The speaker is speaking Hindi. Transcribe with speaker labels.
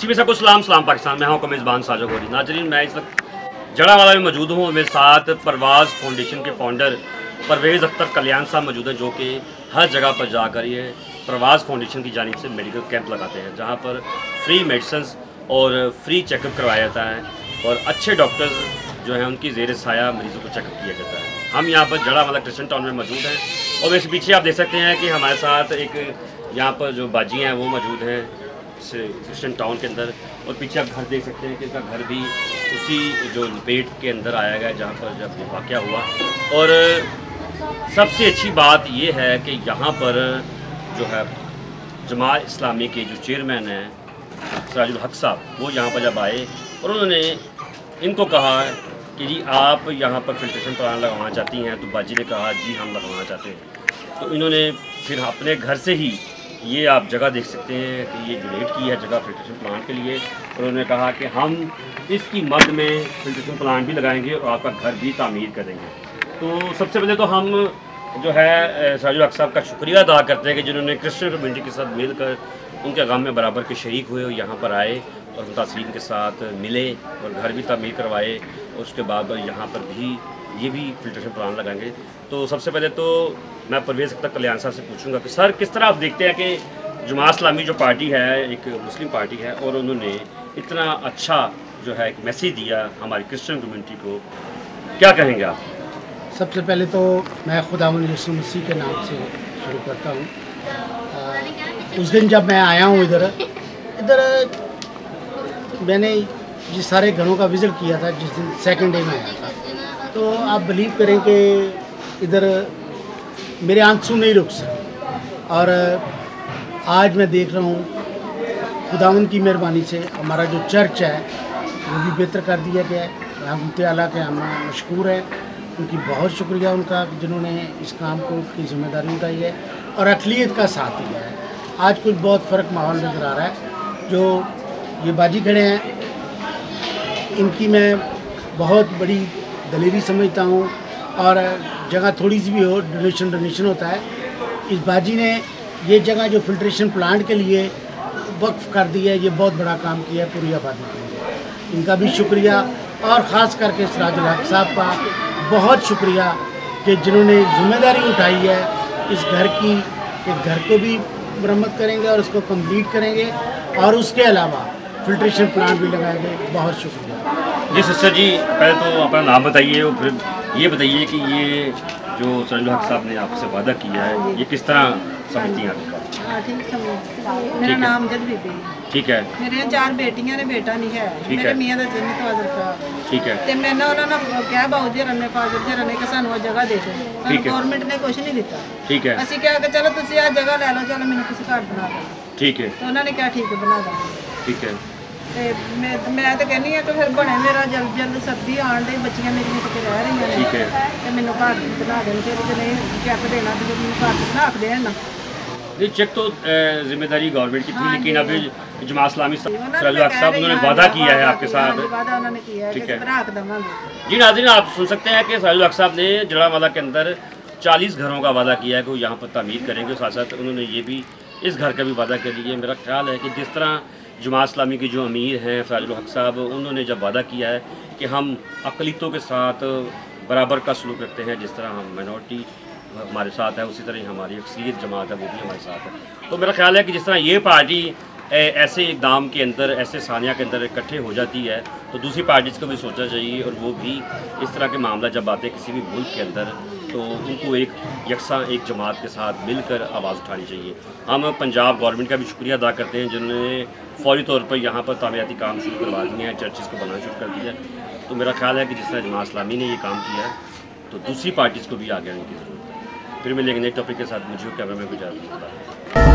Speaker 1: सी बी को सलाम सलाम पाकिस्तान में। हूँ मेज़बान साजो गोरी। नाजरीन, मैं इस वक्त जड़ावाला में मौजूद हूँ मेरे साथ परवाज फाउंडेशन के फाउंडर परवेज़ अख्तर कल्याण साहब मौजूद हैं, जो कि हर जगह पर जाकर ये परवाज़ फाउंडेशन की जानब से मेडिकल कैंप लगाते हैं, जहाँ पर फ्री मेडिसन और फ्री चेकअप करवाया जाता है और अच्छे डॉक्टर्स जो हैं, उनकी जेर साया मरीज़ों को चेकअप किया जाता है। हम यहाँ पर जड़ा वाला क्रिश्चन टाउन में मौजूद हैं और वैसे पीछे आप देख सकते हैं कि हमारे साथ एक यहाँ पर जो बाजी हैं, वो मौजूद हैं। क्रिश्चन टाउन के अंदर और पीछे आप घर देख सकते हैं कि इसका घर भी उसी जो लपेट के अंदर आया गया जहाँ पर जब वाक़ हुआ। और सबसे अच्छी बात ये है कि यहाँ पर जो है जमा इस्लामी के जो चेयरमैन हैं, सराजुल हक साहब, वो यहाँ पर जब आए और उन्होंने इनको कहा कि जी आप यहाँ पर फिल्ट्रेशन प्लान लगवाना चाहती हैं तो बाजी ने कहा, जी, हम लगवाना चाहते हैं। तो इन्होंने फिर अपने घर से ही ये आप जगह देख सकते हैं कि ये डोनेट की है जगह फिल्ट्रेशन प्लांट के लिए और उन्होंने कहा कि हम इसकी मद में फिल्ट्रेशन प्लांट भी लगाएँगे और आपका घर भी तामीर करेंगे तो सबसे पहले तो हम जो है साजु हक साहब का शुक्रिया अदा करते हैं कि जिन्होंने क्रिश्चियन कम्यूनिटी के साथ मिलकर उनके गम में बराबर के शरीक हुए और यहाँ पर आए और मुतासरीन के साथ मिले और घर भी तमीर करवाए और उसके बाद यहाँ पर भी ये भी फिल्ट्रेशन प्लान लगाएँगे। तो सबसे पहले तो मैं परवेज़ अख्तर कल्याण साहब से पूछूँगा कि सर, किस तरह आप देखते हैं कि जमा इस्लामी जो पार्टी है, एक मुस्लिम पार्टी है, और उन्होंने इतना अच्छा जो है एक मैसेज दिया हमारी क्रिश्चियन कम्युनिटी को, क्या कहेंगे आप?
Speaker 2: सबसे पहले तो मैं खुदा मसीह के नाम से शुरू करता हूँ। उस दिन जब मैं आया हूँ इधर इधर, मैंने जिस सारे घरों का विज़िट किया था, जिस दिन सेकंड डे में आया था। तो आप बिलीव करें कि इधर मेरे आँसू नहीं रुक सकते और आज मैं देख रहा हूँ खुदावन की मेहरबानी से हमारा जो चर्च है, वो भी बेहतर कर दिया गया है। हम अला के हम मशहूर हैं। उनकी बहुत शुक्रिया उनका, जिन्होंने इस काम को, की ज़िम्मेदारी उठाई है और अकलीत का साथ दिया है। आज कुछ बहुत फ़र्क माहौल नज़र आ रहा है। जो ये बाजी खड़े हैं, इनकी मैं बहुत बड़ी दलेरी समझता हूँ और जगह थोड़ी सी भी हो डोनेशन डोनेशन होता है। इस बाजी ने ये जगह जो फिल्ट्रेशन प्लांट के लिए वक्फ कर दी है, ये बहुत बड़ा काम किया है पूरी आबादी के लिए। इनका भी शुक्रिया और ख़ास करके सराजुल हक साहब का बहुत शुक्रिया कि जिन्होंने ज़िम्मेदारी उठाई है इस घर की इस घर को भी मरम्मत करेंगे और उसको कंप्लीट करेंगे। और उसके अलावा फिल्ट्रेशन प्लांट भी लगाएंगे बहुत शुक्रिया
Speaker 1: जी सिस्टर जी पहले तो अपना नाम बताइए और फिर ये बताइए कि ये जो सरजुल हक साहब ने आपसे वादा किया है ये किस तरह समझती हैं
Speaker 3: हाँ, मेरा नाम जद बीबी
Speaker 1: ठीक है
Speaker 3: मेरे चार बेटियां ने बेटा नहीं है मेरे मियां ਦਾ ਜਿੰਨੀ ਤਵਾਜ਼ਰ ਕਾ
Speaker 1: ਠੀਕ ਹੈ
Speaker 3: ਤੇ ਮੈਂ ਨਾ ਉਹਨਾਂ ਨੂੰ ਕਿਹਾ ਬਾਉ ਜੀ ਰੰਨੇ ਫਾਜ਼ਰ ਜੀ ਰੰਨੇ ਕਿ ਸਾਨੂੰ ਉਹ ਜਗ੍ਹਾ ਦੇ ਦਿਓ ਸਾਨੂੰ ਗਵਰਨਮੈਂਟ ਨੇ ਕੁਝ ਨਹੀਂ ਦਿੱਤਾ
Speaker 1: ਠੀਕ ਹੈ
Speaker 3: ਅਸੀਂ ਕਿਹਾ ਕਿ ਚਲੋ ਤੁਸੀਂ ਆ ਜਗ੍ਹਾ ਲੈ ਲਓ ਚਲੋ ਮੈਨੂੰ ਤੁਸੀਂ ਘਰ ਬਣਾ ਦਿਓ
Speaker 1: ਠੀਕ ਹੈ
Speaker 3: ਤੇ ਉਹਨਾਂ ਨੇ ਕਿਹਾ ਠੀਕ ਹੈ ਬਣਾ ਦਾਂਗੇ
Speaker 1: ਠੀਕ ਹੈ
Speaker 3: ਤੇ ਮੈਂ ਮੈਂ ਤਾਂ ਕਹਿੰਨੀ ਆ ਕਿ ਫਿਰ ਬਣੇ ਮੇਰਾ ਜਲਦ ਜਲਦ ਸਰਦੀ ਆਣ ਦੇ ਬੱਚੀਆਂ ਮੇਰੀਆਂ ਕਿਤੇ ਰਹਿ ਰਹੀਆਂ ਨੇ
Speaker 1: ਠੀਕ ਹੈ
Speaker 3: ਤੇ ਮੈਨੂੰ ਘਰ ਬਣਾ ਦੇਣ ਫਿਰ ਜੇ ਨਹੀਂ ਚੈੱਕ ਦੇਣਾ ਤੇ ਮੈਨੂੰ ਘਰ ਬਣਾ ਕੇ ਦੇਣ ਨਾ
Speaker 1: ये चेक तो जिम्मेदारी गवर्नमेंट की थी लेकिन अभी जमा इस्लामी साहब उन्होंने वादा किया है आपके साथ
Speaker 3: ठीक है
Speaker 1: जी नाजिन आप सुन सकते हैं कि साजुल हक साहब ने जड़ावाला के अंदर 40 घरों का वादा किया है कि वो यहाँ पर तमीर करेंगे साथ साथ उन्होंने ये भी इस घर का भी वादा कर लिया मेरा ख्याल है कि जिस तरह जमा इस्लामी के जो अमीर हैं, फ़ाजुल हक साहब, उन्होंने जब वादा किया है कि हम अकलीतों के साथ बराबर का सलूक रखते हैं, जिस तरह हम माइनॉरिटी हमारे साथ है, उसी तरह हमारी अक्सरियत जमात है, वो भी हमारे साथ है। तो मेरा ख्याल है कि जिस तरह ये पार्टी ऐसे इकदाम के अंदर, ऐसे सानिया के अंदर इकट्ठे हो जाती है तो दूसरी पार्टीज़ को भी सोचना चाहिए और वो भी इस तरह के मामला, जब आते हैं किसी भी मुल्क के अंदर तो उनको एक यकसा, एक जमात के साथ मिलकर आवाज़ उठानी चाहिए। हम पंजाब गवर्नमेंट का भी शुक्रिया अदा करते हैं, जिन्होंने फौरी तौर पर यहाँ पर तामीराती काम शुरू करवा दिए हैं चर्चेज़ को बनाना शुरू कर दिया तो मेरा ख्याल है कि जिस तरह जमा इस्लामी ने ये काम किया है तो दूसरी पार्टीज़ को भी आगे आने की ज़रूरत है। फिर मिलेंगे नए टॉपिक के साथ, मुझे कैमरा में गुजार